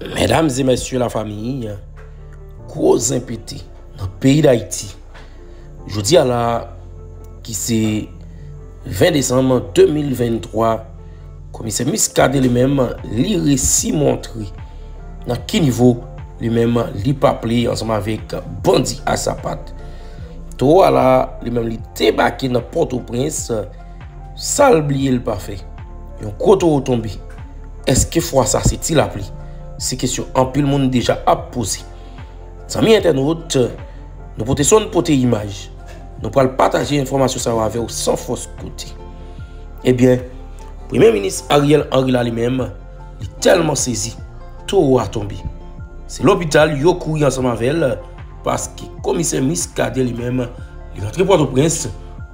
Mesdames et messieurs la famille, gros impété nan peyi d'Haïti. Jodi ala ki se 20 Desembre 2023, komise miskade li menm li resi montri nan ki nivou li menm li paple ansama vek bandi asapat. To ala li menm li tebake nan Port-au-Prince sal bliye l pa fe. Yon koto ou tombe, eske fwa sa se ti la pli. se kesyon anpil moun deja ap pose. Sami internet, nou pote son pote imaj, nou pral pataje informasyon sa wave ou san fos kote. Ebyen, eh Premier Ministre Ariel Henry la li mem, li telman sezi, tou ou a tombi. Se l'opital yo kouri ansan mavel, paske komise miskade li mem, li rentre pote ou prens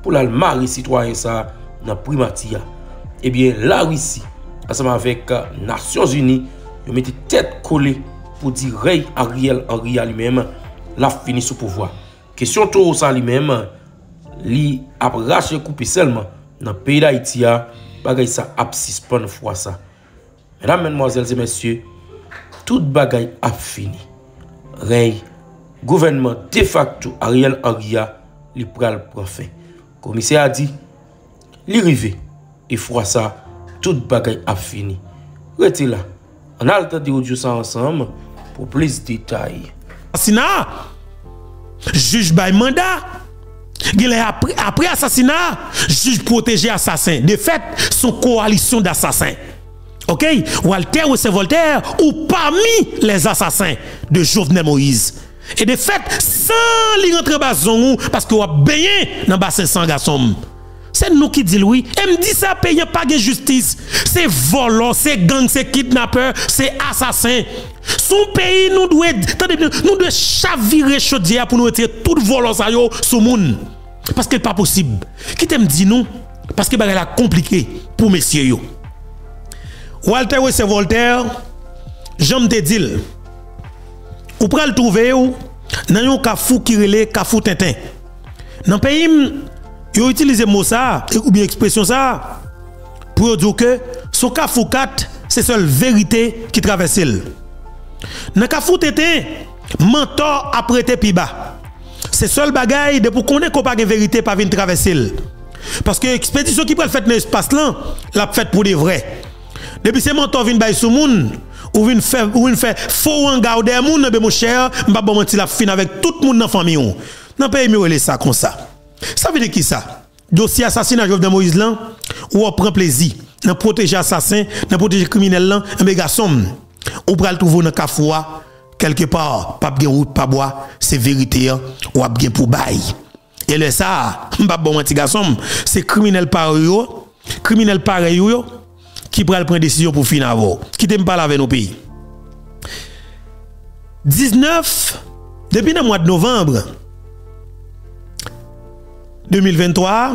pou lal mari sitwayen sa nan primatiya. Ebyen, eh la risi, ansan mavek Nasyon Zuni, yo mette tèt kole pou di rey Ariel Henry a li mèm la fini sou pouvoi. Kesyon tou ou sa li mèm, li ap rache koupi selman nan peyi da iti ya bagay sa ap sispan fwa sa. Medan menmwazel se mensye, tout bagay ap fini. Rey, gouvenman de facto Ariel Henry a li pral profen. Komise a di, li rive, e fwa sa, tout bagay ap fini. Rete la, On a le temps de dire ça ensemble pour plus de détails. Assassinat, juge by mandat? Après, après assassinat, juge protégé assassin. De fait, son coalition d'assassins. OK? Walter ou c'est Voltaire ou parmi les assassins de Jovenel Moïse. Et de fait, sans les rentrer bazon parce que vous baigné dans bassin sans garçon. C'est nous qui disons oui. Et me dit ça, pas de justice. C'est volant, c'est gang, c'est kidnappeur, c'est assassin. Son pays, nous devons, nous devons chavirer chaudière pour nous retirer tout volant ça sur monde. Parce que n'est pas possible. Qui t'aime dit nous? Parce que c'est compliqué pour messieurs yo. Walter c'est Voltaire, j'aime te dire. Ou le trouver dans un kafou qui relait kafou tintin. Dans le pays Yo utilisé mot ça ou bien expression ça pour dire que son foucat c'est seule vérité qui traverse. Dans kafou tété mentor a prêté pi bas. C'est seul bagaille de pour qu'on pas de vérité pas venir traverser. Parce que l'expédition qui peut faire dans l'espace là, l'a fait pour des vrais. Depuis ce mentor vient bay sou moun ou vient faire ou vient faire faux en garder moun ben mon cher, m'pa bon mentir la fin avec tout le monde dans famille ou. Dans pays mi ça comme ça. Ça veut dire qui ça? Dossier assassinat Jovenel Moïse là, ou on prend plaisir dans protéger assassin, dans protéger criminel là, un méga somme. Ou pral trouver dans kafoua quelque part, pas bien route pas bois, c'est vérité hein. ou a bien pour bail. Et le ça, m'pa bon petit garçon, c'est criminel par yo, criminel pareil yo qui pral prendre décision pour finir avant. Qui t'aime pas avec nos pays. 19 depuis le mois de novembre 2023,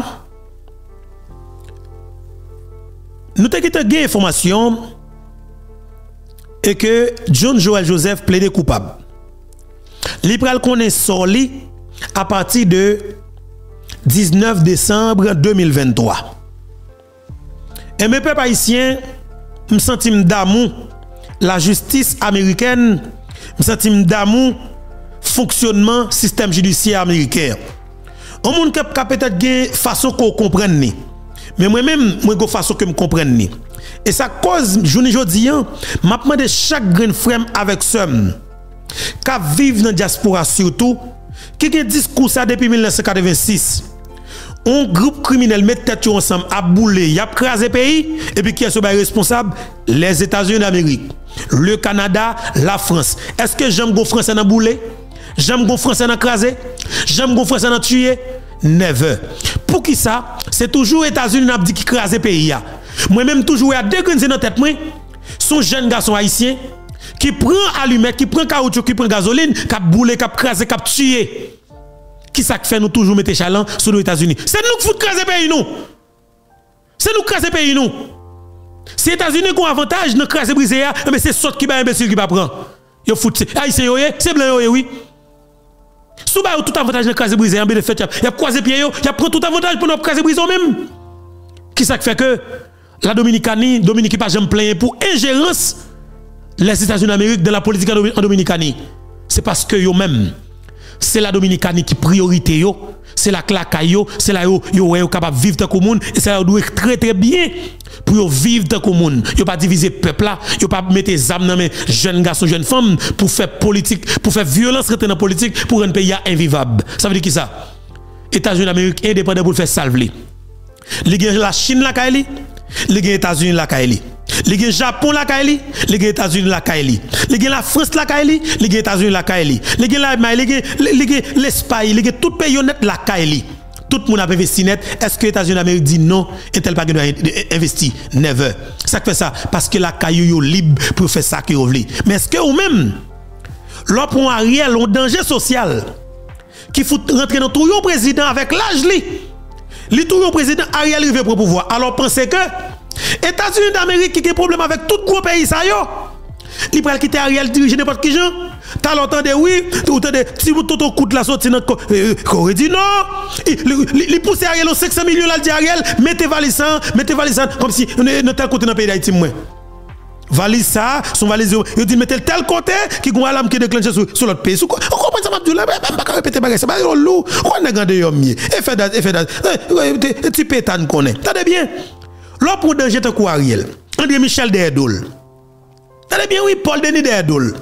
nous avons gain information et que John Joel Joseph plaidait coupable. L'Ipral connaît soli à partir de 19 décembre 2023. Et mes peuples haïtiens, je sens d'amour la justice américaine, je sens d'amour fonctionnement système judiciaire américain. On monde qui peut-être une façon qu'on comprenne ni. Mais moi-même, moi une façon que me comprenne ni. Et ça cause journée jodi hein, m'a demandé chaque grain frère avec somme qui vivent dans la diaspora surtout qui a discours ça depuis 1986. Un groupe criminel met tête ensemble à bouler, y a crasé pays et puis qui est responsable? Les États-Unis d'Amérique, le Canada, la France. Est-ce que j'aime go français dans bouler J'aime go français dans crasé J'aime go français dans tuer Never. Pour qui ça? C'est toujours États-Unis qui crase pays Moi-même toujours à deux dans tête moi. Son jeune garçon haïtien qui prend allumette, qui prend caoutchouc, qui prend gasoline, qui a boulé, qui a crasé, qui tué. Qui ça fait nous toujours mettre chaland sur les États-Unis? C'est nous qui fout craser pays nous. C'est nous qui craser pays nous. C'est les États-Unis ont avantage dans craser briser mais c'est sot qui va imbécile qui va prendre. Yo fout haïtien c'est blanc oui. Tout avantage de craser brisé en de fait, y a croisé pied yo, y a pris tout avantage pour nous craser brisé même. Qui ça fait que la Dominicanie, Dominique pas jamais plaint pour ingérence les États-Unis d'Amérique dans la politique en Dominicanie. C'est parce que eux même c'est la Dominicanie qui priorité yo, c'est la claque c'est là yo yo capable vivre dans commune et ça doit très très bien pour vivre dans commune. Yo pas diviser peuple là, yo pas mettre armes dans les jeunes garçons, jeunes femmes pour faire politique, pour faire violence dans la politique pour un pays invivable. Ça veut dire qui ça? États-Unis d'Amérique indépendant pour faire salver. La Chine la Kaili, les États-Unis la Kaili. Les Japon la Kaili, les États-Unis la Kaili. Les la France la Kaili, les États-Unis la Kaili. Les l'Espagne, les tout pays honnête la Kaili. Tout le monde a investi net. Est-ce que les États-Unis d'Amérique dit non, et tel pas doit investir? Never. Ça fait ça parce que la caillou libre pour faire ça que vous. Mais est-ce que vous-même, l'op pour Ariel, un danger social, qui faut rentrer dans tout le président avec l'âge, li, tout le président Ariel arrive pour pouvoir. Alors pensez que États-Unis d'Amérique qui a problème avec tout gros pays ça yo. Il peut quitter Ariel diriger n'importe qui gens. T'as l'entendé oui, ou entendez si vous toto coûte la sortie dans Corée dit non. Il pousse Ariel au 500 millions là dit Ariel, mettez valise mettez valise comme si tel côté dans le pays d'Haïti moi. Valise ça, son valise, il dit mettez tel côté qui a l'alarme qui déclenche sur, l'autre pays. Vous comprenez ça, je ne vais pas répéter, c'est pas lourd. On a gardé un mieux. Et fait dat, et fait dat. Tu pétane connaît. T'as bien. L'autre pour danger te Ariel. André Michel Derdol. T'as bien oui, Paul Denis Derdol.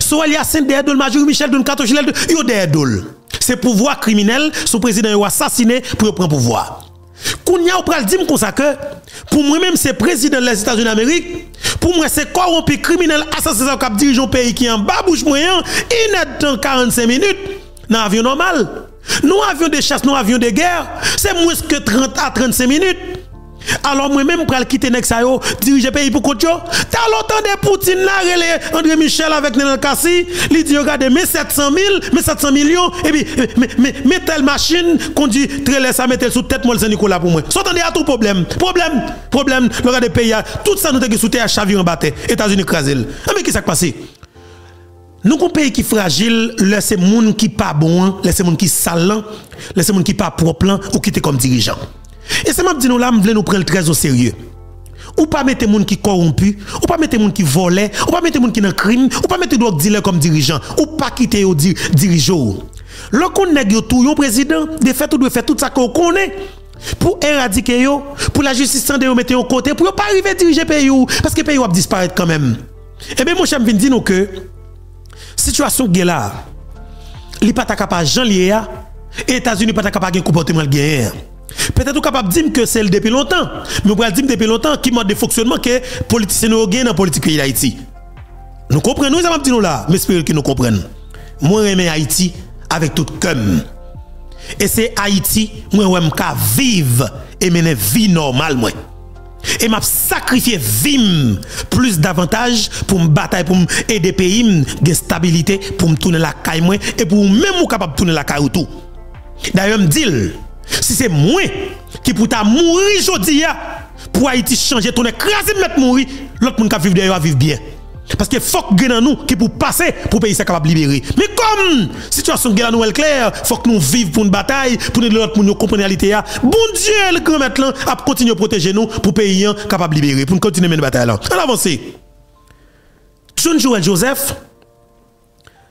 Soit il y a Saint Derdol, Major Michel Don Kato Gilel, yo Derdol. C'est pouvoir criminel, son président a assassiné pour prendre pouvoir. Kounya ou pral comme ça que pour moi même c'est président des États-Unis d'Amérique, pour moi c'est corrompu criminel assassin qui dirige un pays qui en bas bouche moyen, il est dans 45 minutes dans avion normal. Nous avions des chasses, nous avions des guerres, c'est moins que 30 à 35 minutes. Alors moi-même pour quitter Nexayo, diriger pays pour côté T'as longtemps de Poutine là, André Michel avec Nenel Kassi, il dit regardez mais 700 000, mais 700 millions et puis mais telle machine conduit très ça mettre sous tête moi le Nicolas pour moi. S'entendez à tout problème. Problème, problème, le regardez pays tout ça nous te sous terre chavir en bataille, États-Unis crasé. Ah, mais qui s'est passé? Nous avons un pays qui est fragile, laissez gens qui pas bon, laissez gens qui sale, laissez gens qui pas propre ou qui comme dirigeant. Et c'est même dit nous là, nous nous prendre très au sérieux. Ou pas mettre gens qui corrompu, ou pas mettre gens qui volent, ou pas mettre gens qui dans crime, ou pas mettre d'autres dealers comme dirigeant, ou pas quitter au dirigeant. Lorsqu'on nègre tout, un président, de fait, ou doit faire tout ça qu'on connaît pour éradiquer yo, pour la justice sans de mettre au côté, pour pas arriver à diriger pays parce que pays va disparaître quand même. Et bien, mon cher, je dire que situation qui là, il pas capable Jean lié, États-Unis pas capable comportement guerre. Peut-être capable de dire que c'est depuis longtemps, mais peut dire depuis longtemps qui mode de fonctionnement que les politiciens ont dans la politique d'Haïti. Nous comprenons, nous avons dit nous là, mais espérons que nous comprennent. Moi, j'aime Haïti avec tout cœur. Et c'est Haïti, moi, j'aime vivre et mener vie normale, moi. Et m'a sacrifié vie plus davantage pour me batailler, pour aider pays, de stabilité, pour me tourner la caille, et pour même capable tourner la caille tout. D'ailleurs, me dit, si c'est moi qui pour ta mourir aujourd'hui, pour Haïti changer, ton écraser, mettre mourir, l'autre monde qui vivre derrière va vivre bien. Parce que faut que nous nous qui pour passer pour pays ça capable libérer. Mais comme situation gagne nous est claire, faut que nous vivions pour une bataille pour nous l'autre nous comprendre réalité. Bon Dieu le grand maître là a continuer à protéger nous pour pays capable libérer pour continuer mener bataille là. On avance. John Joel Joseph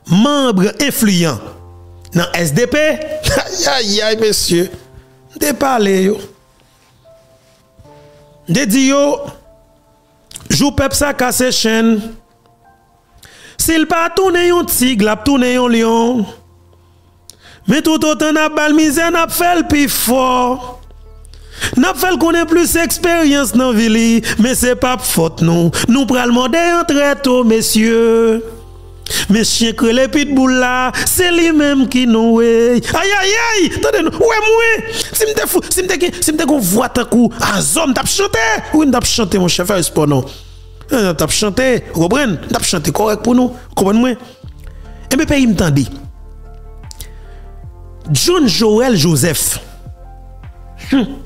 membre influent dans SDP. Aïe aïe aïe monsieur. Mde pale yo. Mde di yo, jou pep sa kase chen. Sil pa toune yon tig, lap toune yon lion. Men tout otan ap bal mizen ap fel pi for. Nap fel konen plus eksperyans nan vili, men se pap fote nou. Nou pral mode yon treto, mesye. Men chien krele pitboul la, se li menm ki nou wey. Ay ay ay, tade nou, ouwe mwen. Si mte fou, si mte ki, si mte kon vwa takou, a ah, zom tap chante. Ou m tap chante mon chef, fè respon nou. Euh, m tap chante, robren, m tap chante korek pou nou. Koman mwen? Eh e me pe yi m tande. John Joel Joseph. Hm.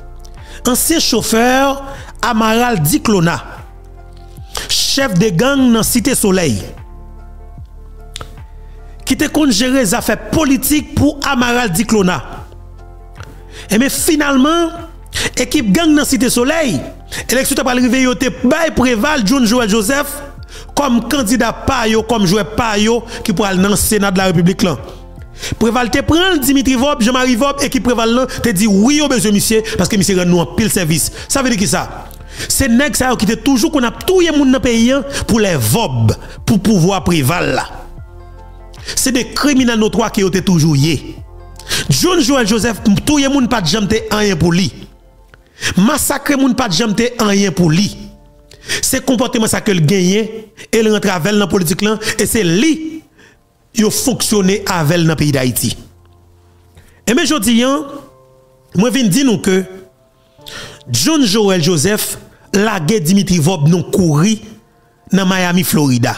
Ansyen chauffeur Amaral Diklona. Chef de gang nan Site Soleil. Qui te compte gérer les affaires politiques pour Amaral Diclona. Et mais finalement, équipe gang dans Cité Soleil, élection t'a arrivé bay préval John Joel Joseph comme candidat comme joueur qui pourra aller dans le Sénat de la République là. Préval te prend Dimitri Vob, Jean-Marie Vob qui Préval te dit oui au besoin monsieur parce que monsieur nous un pile service. Ça veut dire qui ça? C'est nèg ça qui toujours qu'on a tout le monde dans le pays hein, pour les Vob pour pouvoir Préval là. Se de kriminal nou 3 ki yo te toujou ye. John Joel Joseph, touye moun pat jamte anyen pou li. Masakre moun pat jamte anyen pou li. Se kompote masakre l genye, el rentre avel nan politik lan, e se li yo fonksyone avel nan peyi da iti. E men jodi yan, mwen vin di nou ke, John Joel Joseph lage Dimitri Vob non kouri nan Miami, Florida.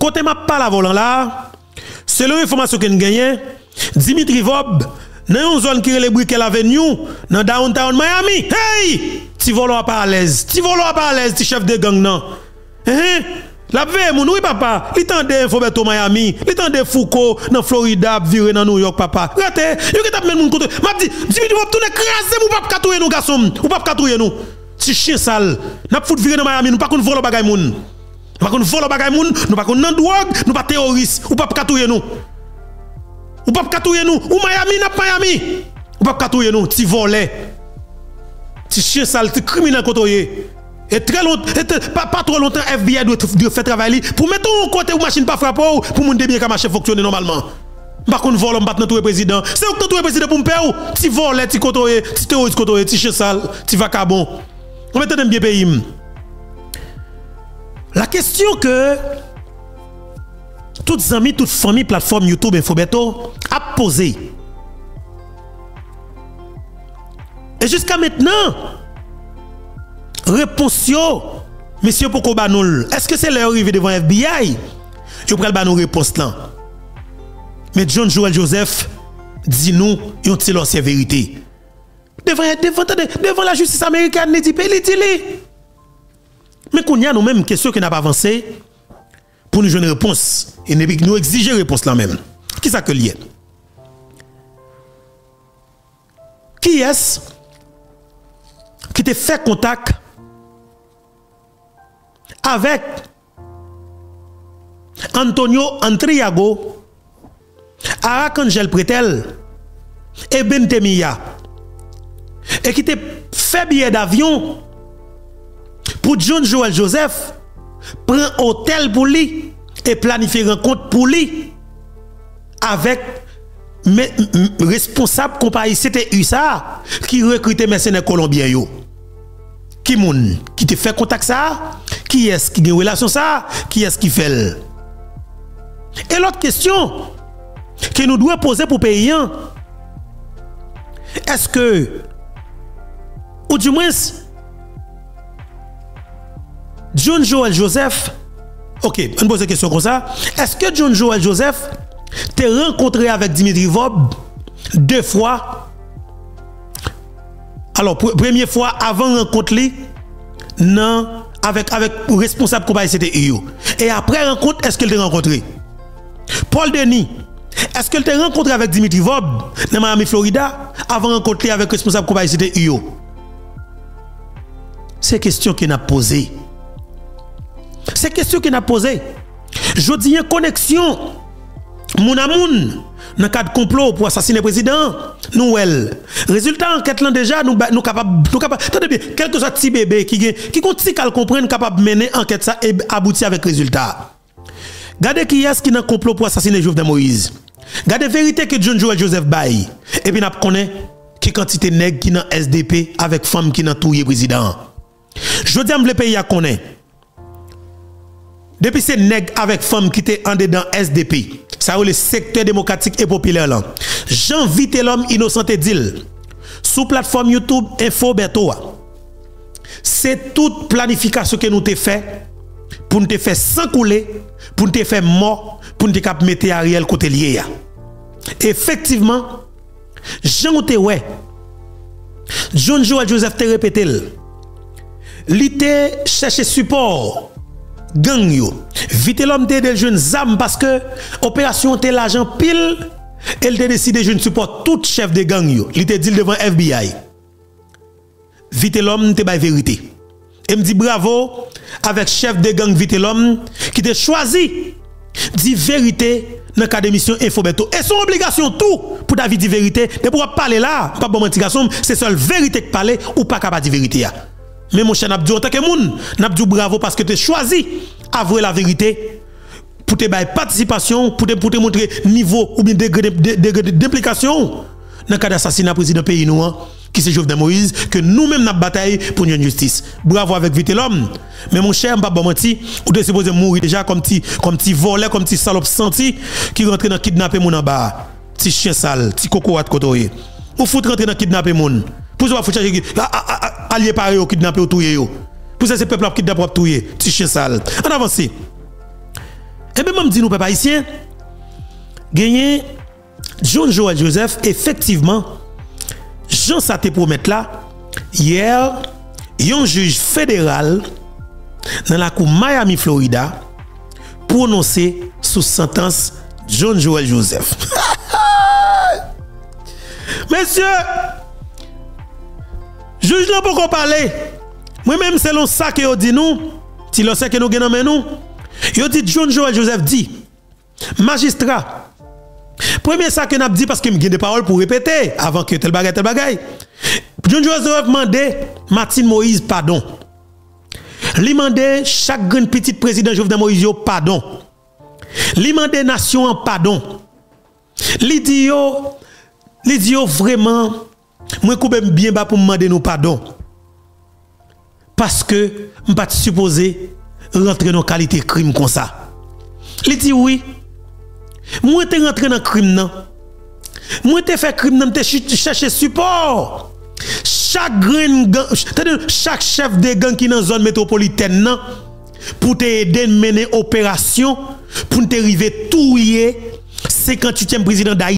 Kote ma pala volan la, Selon l'information que nous gagnons, Dimitri Vob, dans une zone qui est le Brickell Avenue, dans downtown Miami, hey! Ti volo pas à l'aise, ti volo pas à l'aise, ti chef de gang non. Hein? Eh, eh, la veye moun, oui papa, li tende Fobeto Miami, li tende Foucault dans Florida, viré dans New York papa. Rate, yo ki tap men moun kote. M'a dit, Dimitri Vob tourne krasé mou pap katouye nous garçon, ou pap katouye nous. Ti chien sale, n'a fout viré dans Miami, nous pas kon volo bagay moun. Nous pas qu'on vole bagay moun, nous pas nan drogue, nous pas terroriste, ou pas katouyer nous. Ou pas katouyer nous. Ou Miami n'a Miami. Ou pas katouyer nous. Ti volé. Ti chien sale, ti criminel côté. Et très longtemps, pas, trop longtemps, FBI doit, faire travailler pour mettre un côté ou machine pas frapper pour moun bien qu'à marcher fonctionner normalement. Par contre, vol, on bat notre président. C'est où le président pour me faire Ti volé, ti côté, ti terroriste côté, ti chien sale, ti vacabon. On met bien pays. La question que toutes amis, toutes familles, plateforme YouTube Infobeto a posé. Et jusqu'à maintenant, réponse yo, monsieur Poko Banoul, est-ce que c'est l'heure arrivée devant FBI? Je prends le réponse là. Mais John Joel Joseph dit nous, yon ti l'ancienne vérité. Devant, devant, devant la justice américaine, il dit, il dit, mais qu'on y a nous-mêmes question qui n'a pas avancé, pour nous une réponse. Et nous exiger une réponse là même. Qui ça que lié? Qui est-ce qui te fait contact avec Antonio Antriago, Aracangel Pretel et Bentemia? Et qui te fait billet d'avion pour John Joel Joseph prend hôtel pour lui et planifie rencontre pour lui avec mais responsable compagnie. C'était USA qui recrutait mercenaires colombiens yo. Qui moun? Qui te fait contact ça? Qui est-ce qui a une relation ça? Qui est-ce qui fait et l'autre question que nous devons poser pour payer est-ce que ou du moins John Joel Joseph, ok, on pose une question comme ça. Est-ce que John Joel Joseph t'a rencontré avec Dimitri Vob deux fois? Alors, première fois avant rencontre non, avec, avec le responsable compagnie, Iyo. Et après rencontre, est-ce qu'il t'a rencontré? Paul Denis, est-ce qu'il t'a rencontré avec Dimitri Vob dans Miami, Florida, avant rencontrer avec le responsable compagnie, Iyo? C'est question qu'il a posée. C'est question qu'il a posée. Je dis une connexion. Moun dans le cadre complot pour assassiner le président, nous elle. Résultat enquête là déjà nous nous capable nous capable attendez bien quelque soit petit bébé qui qui continue comprendre capable mener enquête ça et aboutir avec résultat. Regardez qui est-ce qui dans complot pour assassiner Jovenel Moïse. Regardez vérité que John Joel Joseph Baye et puis n'a connaît qui quantité nèg qui dans SDP avec femme qui dans tout président. Je dis à le pays à connaît depuis ces nègres avec femmes qui étaient en dedans SDP, ça le secteur démocratique et populaire là. Jean Vite l'homme innocent dit sous plateforme YouTube Info C'est toute planification que nous avons fait pour nous faire sans couler, pour nous faire mort, pour nous mettre Ariel côté lié. Effectivement, Jean te ouais. John Joel Joseph te répété. Il cherché support gang yo. Vite l'homme te de jeune zam parce que opération te l'argent pile, elle te décidé je ne supporte tout chef de gang yo. Il te dit devant FBI. Vite l'homme te bail vérité. Et me dit bravo, avec chef de gang Vite l'homme qui t'a choisi dit vérité dans cas d'émission Infobeto. Et son obligation tout pour David dire vérité, de pouvoir parler là, pas bon mentir c'est seule vérité que parler ou pas capable dire vérité. Mais mon cher Nabdou, en tant que moun, Nabdou bravo parce que tu as choisi avouer la vérité pour te bailler participation, pour te, pour te montrer niveau ou bien degré d'implication dans le cas d'assassinat président pays nous hein, qui c'est Jovenel Moïse que nous-mêmes nous bataille pour une justice. Bravo avec vite l'homme. Mais mon cher, pas menti, ou de supposé mourir déjà comme petit comme petit voleur, comme petit salope senti qui rentre dans kidnapper mon en bas. Petit chien sale, petit coco à côté. Ou faut rentrer dans kidnapper mon. Pour ça faut chercher allié pareil au kidnapper ou touyer yo. Pour ça c'est peuple qui kidnapper touyer, petit chien sale. On avance. Et bien, je dis nous, papa ici, gagné John Joel Joseph, effectivement, Jean Saté promet là, hier, un juge fédéral dans la cour Miami, Florida, prononcé sous sentence John Joel Joseph. Monsieur, juge n'a pas parler. Moi-même, selon ça que dit nous, si l'on sait que nous avons nous, Yo dit John Joel Joseph dit magistrat Premier ça que n'a dit parce que me des paroles pour répéter avant que tel bagay tel bagay. John Joel Joseph demandé Martine Moïse pardon. Li demandé chaque grand petit président Jovenel Moïse pardon. Li demandé nation pardon. Li dit yo li yo vraiment moi coupe bien bas pour demander nous pardon. Parce que pas supposé rentrer dans qualité crime comme ça. Il dit oui. Moi t'es rentré dans crime non. Moi t'es fait crime non, t'es chercher support. Chaque gang, chaque chef de gang qui dans zone métropolitaine non pour t'aider à mener opération pour te arriver touiller 58e président d'Haïti